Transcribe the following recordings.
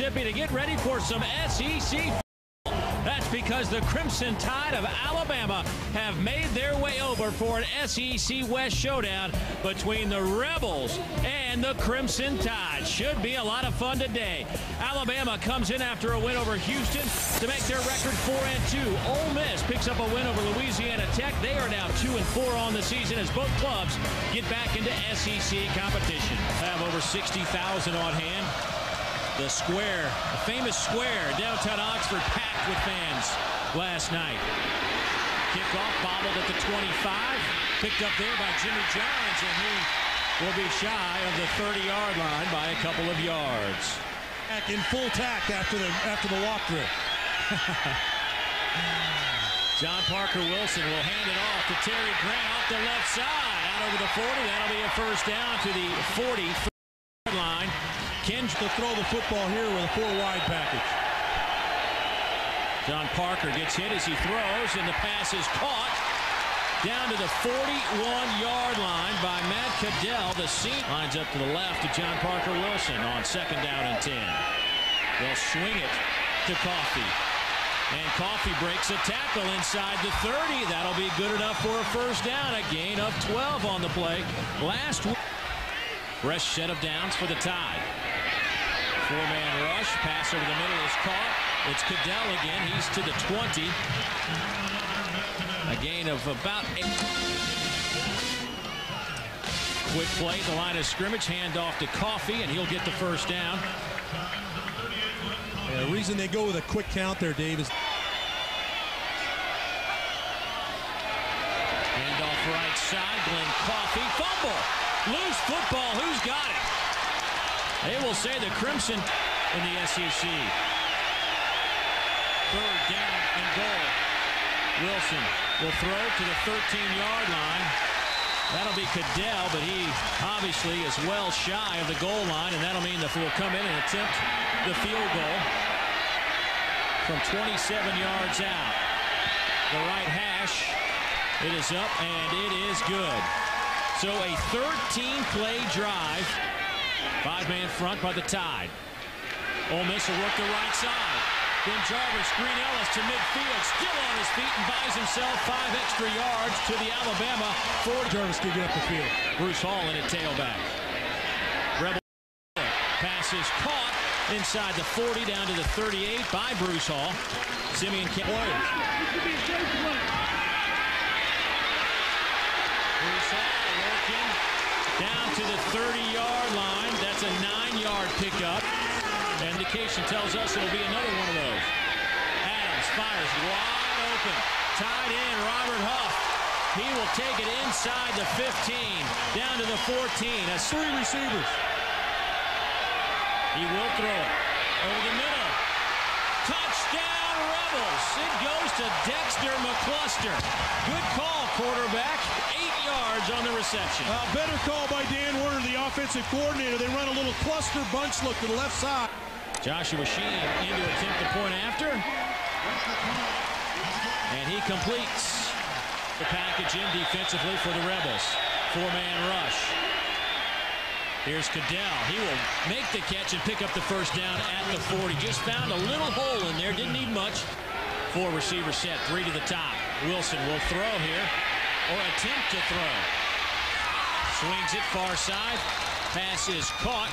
Mississippi to get ready for some SEC that's because the Crimson Tide of Alabama have made their way over for an SEC West showdown between the Rebels and the Crimson Tide. Should be a lot of fun today. Alabama comes in after a win over Houston to make their record 4 and 2. Ole Miss picks up a win over Louisiana Tech. They are now 2 and 4 on the season as both clubs get back into SEC competition. Have over 60,000 on hand. The square, the famous square, downtown Oxford, packed with fans last night. Kickoff bobbled at the 25, picked up there by Jimmy Johns, and he will be shy of the 30-yard line by a couple of yards. Back in full tact after the after the walkthrough. John Parker Wilson will hand it off to Terry Grant off the left side, out over the 40. That'll be a first down to the 40 Ken to throw the football here with a four-wide package. John Parker gets hit as he throws, and the pass is caught down to the 41-yard line by Matt Caddell. The seat lines up to the left of John Parker Wilson on second down and 10. They'll swing it to Coffee. And Coffee breaks a tackle inside the 30. That'll be good enough for a first down. A gain of 12 on the play. Last. Fresh set of downs for the Tide. Four-man rush. Pass over the middle is caught. It's Caddell again. He's to the 20. A gain of about eight. Quick play the line of scrimmage. Hand off to Coffee, and he'll get the first down. Yeah, the reason they go with a quick count there, Dave, is Hand off right side. Glen Coffee. Fumble. Loose football. Who's got it? They will say the Crimson in the SEC. Third down and goal. Wilson will throw to the 13-yard line. That'll be Caddell, but he obviously is well shy of the goal line, and that'll mean that he'll come in and attempt the field goal from 27 yards out. The right hash, it is up, and it is good. So a 13-play drive. Five-man front by the Tide. Ole Miss will work the right side. BenJarvus, Green Ellis to midfield, still on his feet and buys himself five extra yards to the Alabama 40. Jarvis can get up the field. Bruce Hall in a tailback. Rebel pass is caught inside the 40 down to the 38 by Bruce Hall. Simeon Kemp. Bruce Hall working down to the 30-yard line. That's a nine-yard pickup. Indication tells us it'll be another one of those. Adams fires wide open. Tied in, Robert Huff. He will take it inside the 15, down to the 14. That's three receivers. He will throw it over the middle. Touchdown, It goes to Dexter McCluster. Good call, quarterback. Eight yards on the reception. Uh, better call by Dan Werner, the offensive coordinator. They run a little cluster bunch look to the left side. Joshua Shene in to attempt the point after. And he completes the package in defensively for the Rebels. Four-man rush. Here's Caddell. He will make the catch and pick up the first down at the 40. Just found a little hole in there. Didn't need much. Four receiver set. Three to the top. Wilson will throw here. Or attempt to throw. Swings it far side. Pass is caught.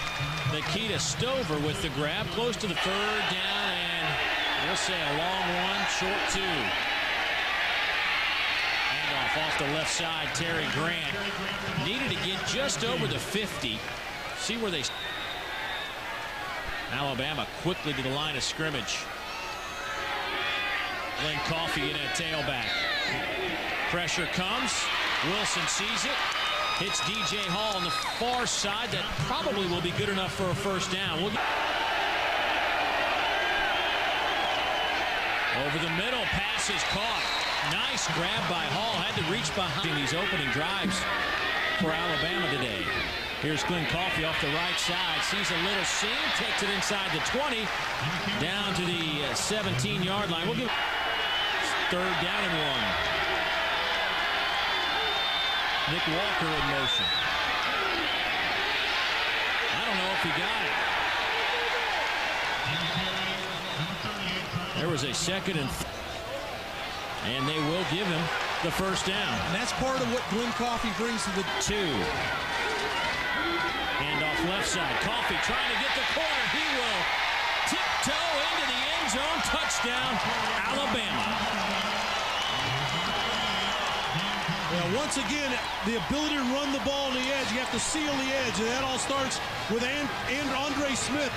Nikita Stover with the grab. Close to the third down. And we'll say a long one. Short two. Off the left side. Terry Grant needed to get just over the 50. See where they... Alabama quickly to the line of scrimmage. Glen Coffee in at tailback. Pressure comes. Wilson sees it. Hits DJ Hall on the far side. That probably will be good enough for a first down. We'll Over the middle, pass is caught. Nice grab by Hall. Had to reach behind these opening drives for Alabama today. Here's Glen Coffee off the right side. Sees a little seam, takes it inside the 20, down to the uh, 17-yard line. We'll give third down and one. Nick Walker in motion. I don't know if he got it. There was a second and and they will give him the first down. And that's part of what Glen Coffee brings to the two. Hand off left side. Coffee trying to get the corner. He will tiptoe into the end zone. Touchdown, Alabama. Well, once again, the ability to run the ball on the edge, you have to seal the edge, and that all starts with and, and Andre Smith.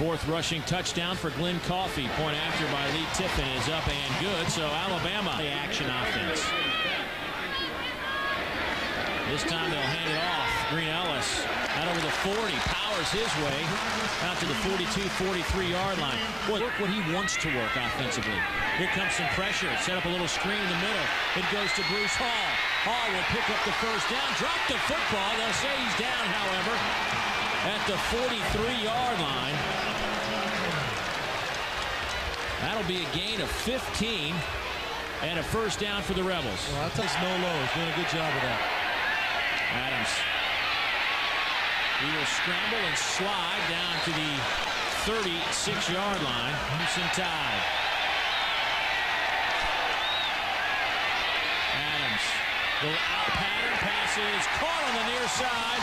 Fourth rushing touchdown for Glen Coffee. Point after by Leigh Tiffin is up and good. So Alabama, the action offense. This time they'll hand it off. Green Ellis out over the 40, powers his way out to the 42, 43 yard line. Boy, look what he wants to work offensively. Here comes some pressure. Set up a little screen in the middle. It goes to Bruce Hall. Hall will pick up the first down. Drop the football. They'll say he's down, however, at the 43 yard line. That'll be a gain of 15 and a first down for the Rebels. Well, I'll no low. He's doing a good job of that. Adams. He will scramble and slide down to the 36-yard line. Crimson Tide. Adams. The out pattern passes caught on the near side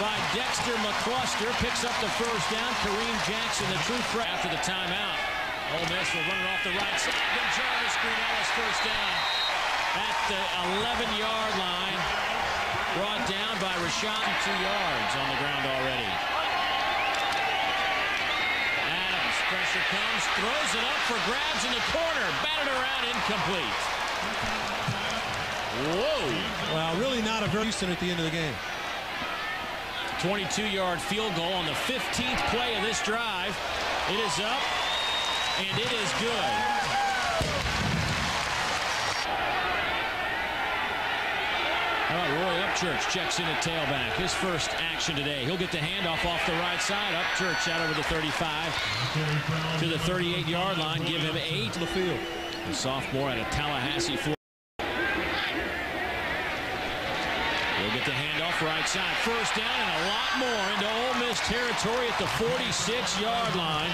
by Dexter McCluster. Picks up the first down. Kareem Jackson, the true threat after the timeout. Ole Miss will run it off the right side. BenJarvus Green Ellis first down at the 11-yard line. Brought down by Rashad. Two yards on the ground already. Adams, pressure comes, throws it up for grabs in the corner. Batted around, incomplete. Whoa. Well, really not a very Houston at the end of the game. 22-yard field goal on the 15th play of this drive. It is up and it is good. How about Roy Upchurch checks in at tailback. His first action today. He'll get the handoff off the right side. Upchurch out over the 35 to the 38-yard line. Give him eight to the field. The sophomore out of Tallahassee, Florida. He'll get the handoff right side. First down and a lot more into Ole Miss territory at the 46-yard line.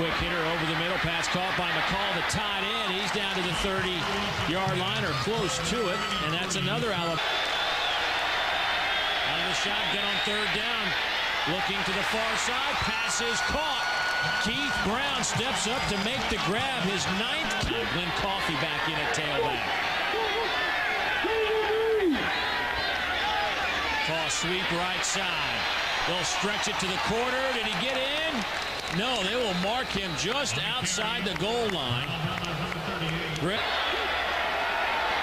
Quick hitter over the middle. Pass caught by McCall, the tight end. He's down to the 30-yard line or close to it. And that's another Alabama. Out of the shotgun on third down. Looking to the far side. Pass is caught. Keith Brown steps up to make the grab. His ninth. Glen Coffee back in at tailback. Toss sweep right side. They'll stretch it to the corner. Did he get in? No, they will mark him just outside the goal line. Grip.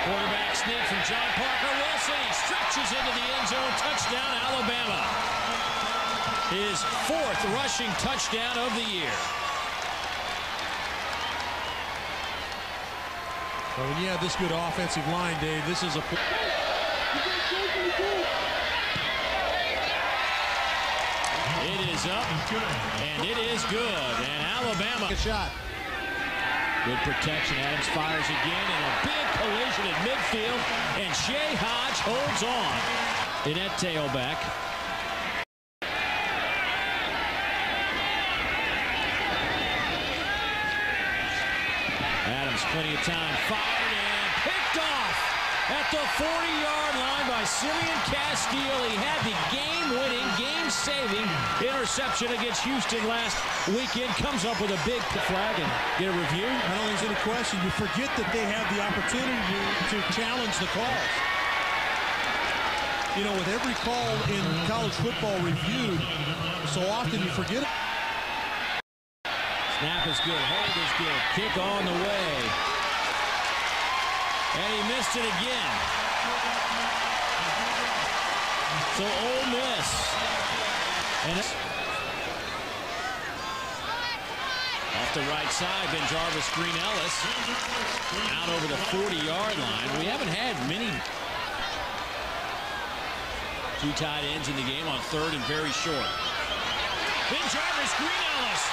Quarterback sneak from John Parker Wilson. He stretches into the end zone. Touchdown, Alabama. His fourth rushing touchdown of the year. Well, when you have this good offensive line, Dave, this is a... is up, and it is good. And Alabama. Good shot. Good protection. Adams fires again, and a big collision at midfield. And Shay Hodge holds on. In at tailback. Adams, plenty of time. Fired and picked off at the 40-yard line by Simeon Castille. He had the game-winning, game-saving interception against Houston last weekend. Comes up with a big flag and get a review. I don't think there's any question. You forget that they have the opportunity to challenge the calls. You know, with every call in college football reviewed, so often you forget it. Snap is good. Hold is good. Kick on the way. And he missed it again. So Ole Miss. And off the right side, BenJarvus Green Ellis out over the 40-yard line. We haven't had many two tight ends in the game on third and very short. BenJarvus Green Ellis.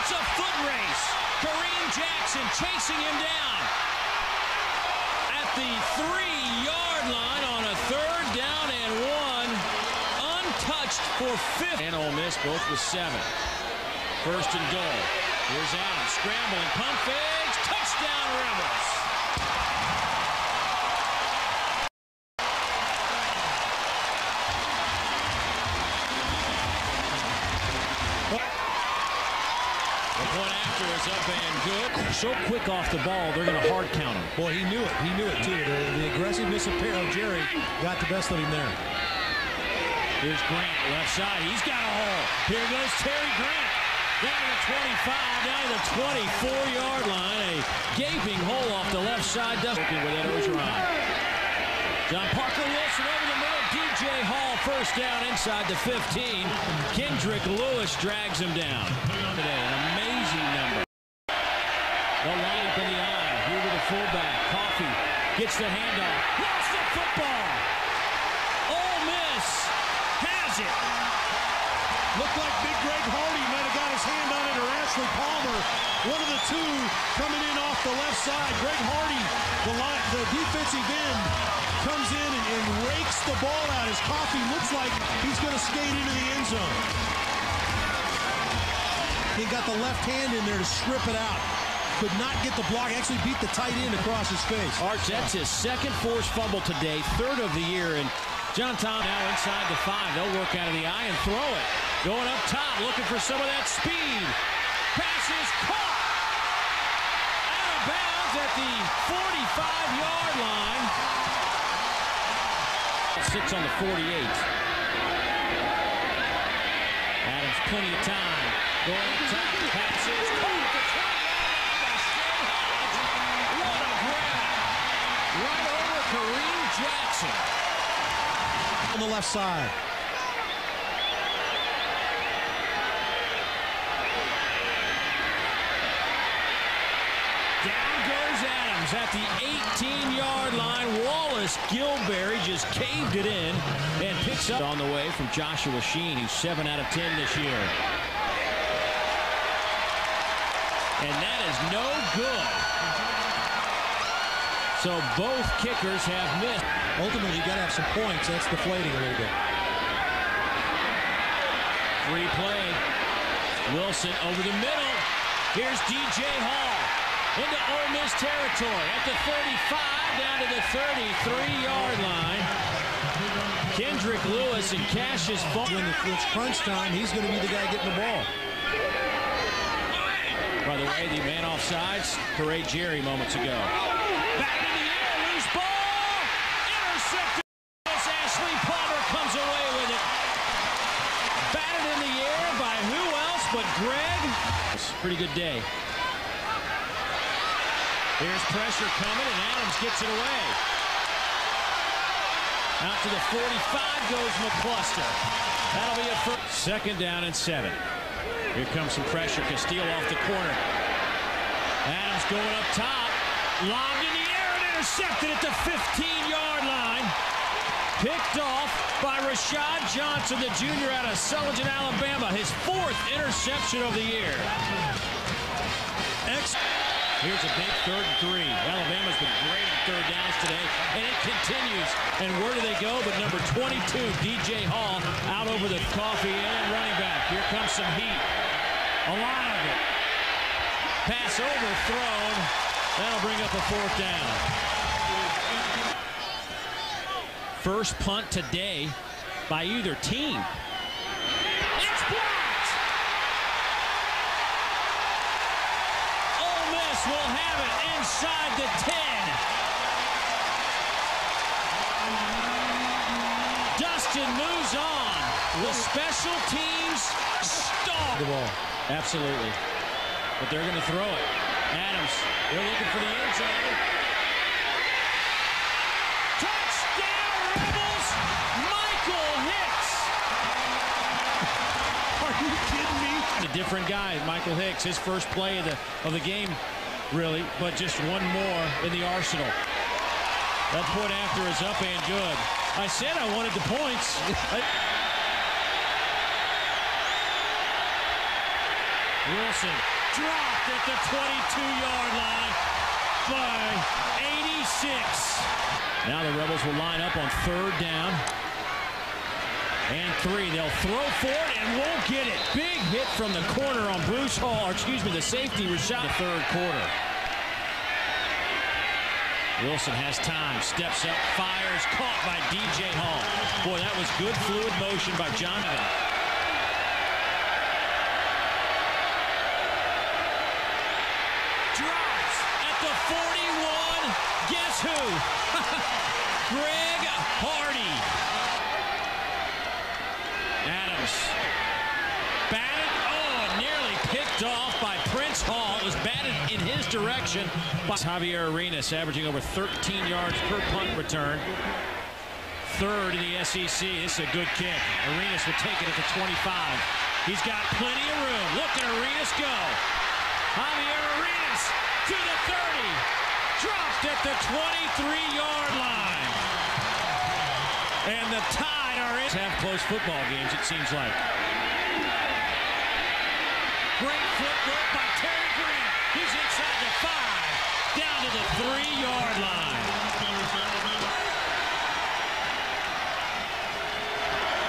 It's a foot race. Kareem Jackson chasing him down the three-yard line on a third down and one. Untouched for fifth. And Ole Miss both with seven. First and goal. Here's Adams scrambling, pump fakes, touchdown Rebels. The point after is up and good. So quick off the ball, they're going to hard count him. Boy, he knew it. He knew it, too. The, the aggressiveness of Peria Jerry got the best of him there. Here's Grant, left side. He's got a hole. Here goes Terry Grant. Down to the 25, down to the 24-yard line. A gaping hole off the left side. Looking with Ed Orgeron. John Parker Wilson over the middle. DJ Hall first down inside the 15. Kendrick Lewis drags him down. Today, an amazing number. They'll line up in the eye. Here to the fullback. Gets the handoff. Lost the football. Ole Miss has it. Looked like Big Greg Hardy might have got his hand on it, or Ashley Palmer. One of the two coming in off the left side. Greg Hardy, the, line, the defensive end, comes in and, and rakes the ball out as Coffee looks like he's going to skate into the end zone. He got the left hand in there to strip it out. Could not get the block. Actually beat the tight end across his face. Arch, that's his second forced fumble today, third of the year. And John Tom now inside the five. They'll work out of the eye and throw it. Going up top, looking for some of that speed. Pass is caught. Out of bounds at the 45-yard line. Six on the 48. Adams, plenty of time. Going up top, pass is caught at the 20-yard line by Shay Hodge. What a grab. Right over Kareem Jackson. On the left side. Down goes Adams at the 18-yard line. Wallace Gilberry just caved it in and picks up on the way from Joshua Shene, who's 7 out of 10 this year. And that is no good. So both kickers have missed. Ultimately, you got to have some points. That's deflating a little bit. Free play. Wilson over the middle. Here's DJ Hall into Ole Miss territory at the 35 down to the 33-yard line. Kendrick Lewis and Cassius Ball. When it's crunch time, he's going to be the guy getting the ball. By the way, the man off sides, Peria Jerry moments ago. Back in the air, loose ball! Intercepted! Ashley Palmer comes away with it. Batted in the air by who else but Greg? Pretty good day. Here's pressure coming, and Adams gets it away. Out to the 45 goes McCluster. That'll be a first. Second down and seven. Here comes some pressure. Castille off the corner. Adams going up top. Lobbed in the air and intercepted at the 15-yard line. Picked off by Rashad Johnson, the junior out of Sulligent, Alabama. His fourth interception of the year. Here's a big third and three. Alabama's been great third downs today, and it continues. And where do they go? But number 22, DJ Hall, out over the coffee and running back. Here comes some heat. A lot of it. Pass overthrown. That'll bring up a fourth down. First punt today by either team. It's blocked. Ole Miss will have it inside the 10. Dustin moves on. The special teams star. The ball. Absolutely. But they're going to throw it. Adams, they're looking for the end zone. Touchdown, Rebels! Michael Hicks! Are you kidding me? A different guy, Michael Hicks. His first play of the of the game, really, but just one more in the arsenal. That point after is up and good. I said I wanted the points. I- Wilson dropped at the 22-yard line by 86. Now the Rebels will line up on third down. And three. They'll throw for it and won't get it. Big hit from the corner on Bruce Hall, or excuse me, the safety Rashad. The third quarter. Wilson has time, steps up, fires, caught by DJ Hall. Boy, that was good fluid motion by Jonathan. Drives at the 41. Guess who? Greg Hardy. Adams. Batted. Oh, nearly picked off by Prince Hall. It was batted in his direction by Javier Arenas, averaging over 13 yards per punt return. Third in the SEC. This is a good kick. Arenas will take it at the 25. He's got plenty of room. Look at Arenas go. Javier Arenas to the 30. Dropped at the 23-yard line. And the Tide are in. Have close football games, it seems like. Great footwork by Terry Green. He's inside the five, down to the three-yard line.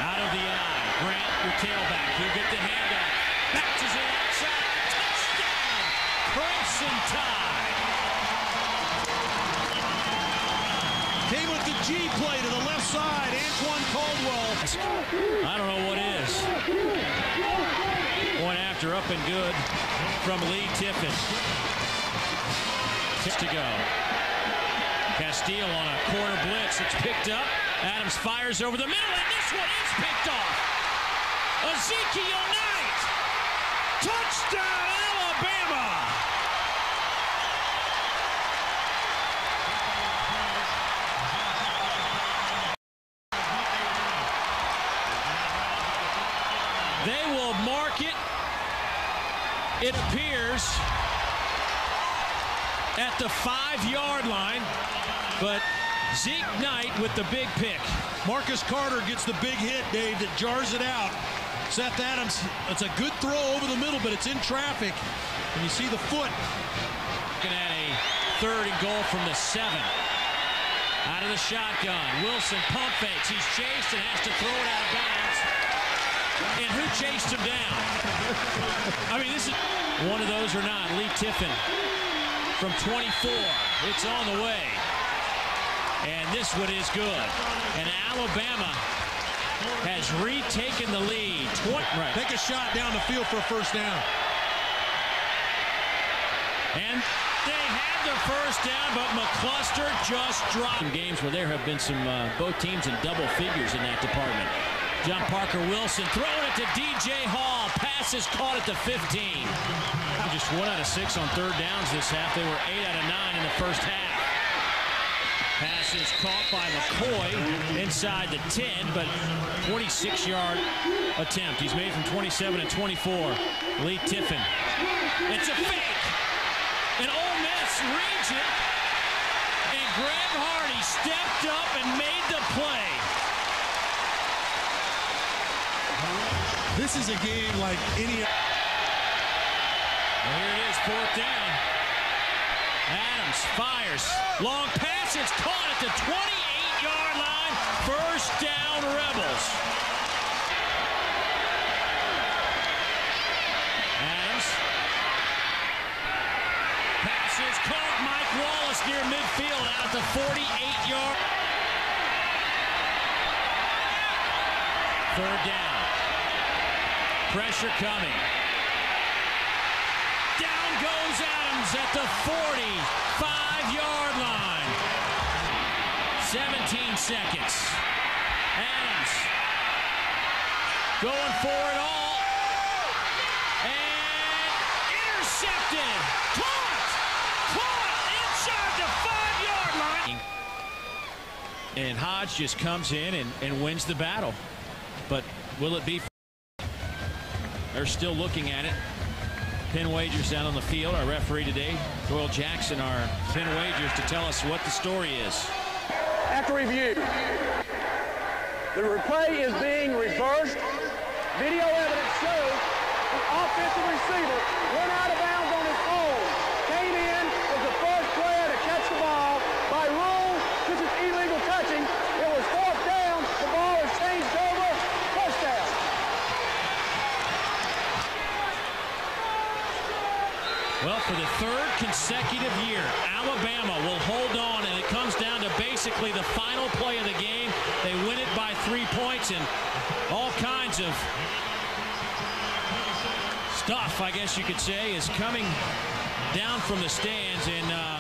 Out of the eye, Grant, your tailback. He'll get the handoff. Bounces it outside. Touchdown, Crimson Tide. Came with the G play to the left side. I don't know what is. One after up and good from Leigh Tiffin. Six to go. Castille on a corner blitz. It's picked up. Adams fires over the middle, and this one is picked off. Ezekiel Knight. Touchdown, the five-yard line. But Zeke Knight with the big pick. Marcus Carter gets the big hit, Dave, that jars it out. Seth Adams, it's a good throw over the middle, but it's in traffic. And you see the foot. Looking at a third and goal from the seven. Out of the shotgun. Wilson pump fakes. He's chased and has to throw it out of bounds. And who chased him down? I mean, this is one of those or not. Leigh Tiffin from 24. It's on the way. And this one is good. And Alabama has retaken the lead. Tw right. Take a shot down the field for a first down. And they had the first down, but McCluster just dropped. Some games where there have been some, uh, both teams in double figures in that department. John Parker Wilson throwing it to DJ Hall. Pass is caught at the 15. Just one out of six on third downs this half. They were eight out of nine in the first half. Pass is caught by McCoy inside the 10, but 26-yard attempt. He's made from 27 and 24. Leigh Tiffin. It's a fake. And Ole Miss reads it. And Greg Hardy stepped up and made the play. This is a game like any. Well, here it is, fourth down. Adams fires. Long pass. It's caught at the 28-yard line. First down, Rebels. Adams. Pass is caught. Mike Wallace near midfield out at the 48-yard. Third down. Pressure coming. Down goes Adams at the 45-yard line. 17 seconds. Adams going for it all. And intercepted. Caught. Caught inside the five-yard line. And Hodge just comes in and, and wins the battle. But will it be? They're still looking at it. Penn Wagers down on the field. Our referee today, Doyle Jackson, our Penn Wagers to tell us what the story is. After review, the replay is being reversed. Video evidence shows the offensive receiver went out of bounds on his own. Came in, was the first player to catch the ball. By rule, this is illegal touching. It was fourth down. The ball is changed over. Well, for the third consecutive year, Alabama will hold on, and it comes down to basically the final play of the game. They win it by three points, and all kinds of stuff, I guess you could say, is coming down from the stands. And uh,